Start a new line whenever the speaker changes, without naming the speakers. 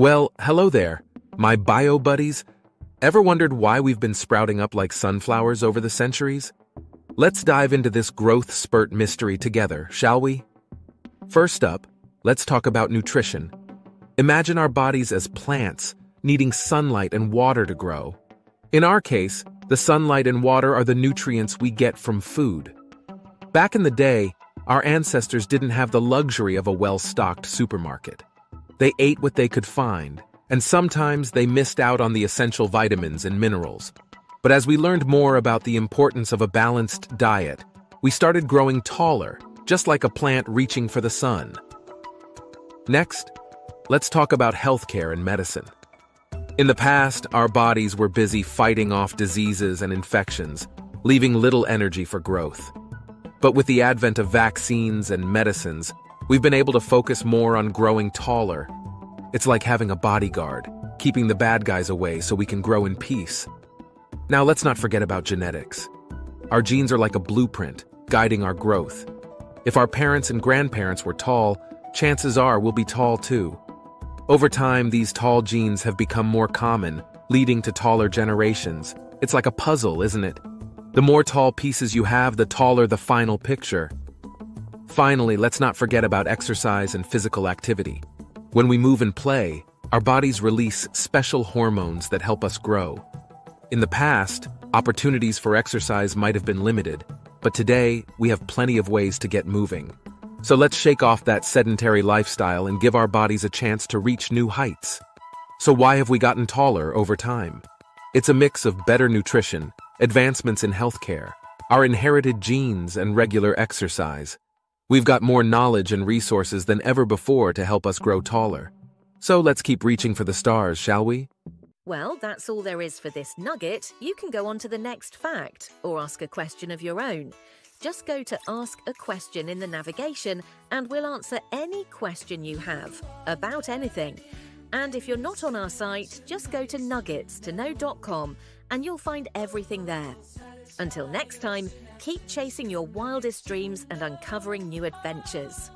Well, hello there, my bio buddies. Ever wondered why we've been sprouting up like sunflowers over the centuries? Let's dive into this growth spurt mystery together, shall we? First up, let's talk about nutrition. Imagine our bodies as plants, needing sunlight and water to grow. In our case, the sunlight and water are the nutrients we get from food. Back in the day, our ancestors didn't have the luxury of a well-stocked supermarket. They ate what they could find, and sometimes they missed out on the essential vitamins and minerals. But as we learned more about the importance of a balanced diet, we started growing taller, just like a plant reaching for the sun. Next, let's talk about healthcare and medicine. In the past, our bodies were busy fighting off diseases and infections, leaving little energy for growth. But with the advent of vaccines and medicines, we've been able to focus more on growing taller. It's like having a bodyguard, keeping the bad guys away so we can grow in peace. Now let's not forget about genetics. Our genes are like a blueprint, guiding our growth. If our parents and grandparents were tall, chances are we'll be tall too. Over time, these tall genes have become more common, leading to taller generations. It's like a puzzle, isn't it? The more tall pieces you have, the taller the final picture. Finally, let's not forget about exercise and physical activity. When we move and play, our bodies release special hormones that help us grow. In the past, opportunities for exercise might have been limited, but today we have plenty of ways to get moving. So let's shake off that sedentary lifestyle and give our bodies a chance to reach new heights. So why have we gotten taller over time? It's a mix of better nutrition, advancements in healthcare, our inherited genes, and regular exercise. We've got more knowledge and resources than ever before to help us grow taller. So let's keep reaching for the stars, shall we?
Well, that's all there is for this nugget. You can go on to the next fact or ask a question of your own. Just go to Ask a Question in the navigation and we'll answer any question you have about anything. And if you're not on our site, just go to nuggets2know.com and you'll find everything there. Until next time, keep chasing your wildest dreams and uncovering new adventures.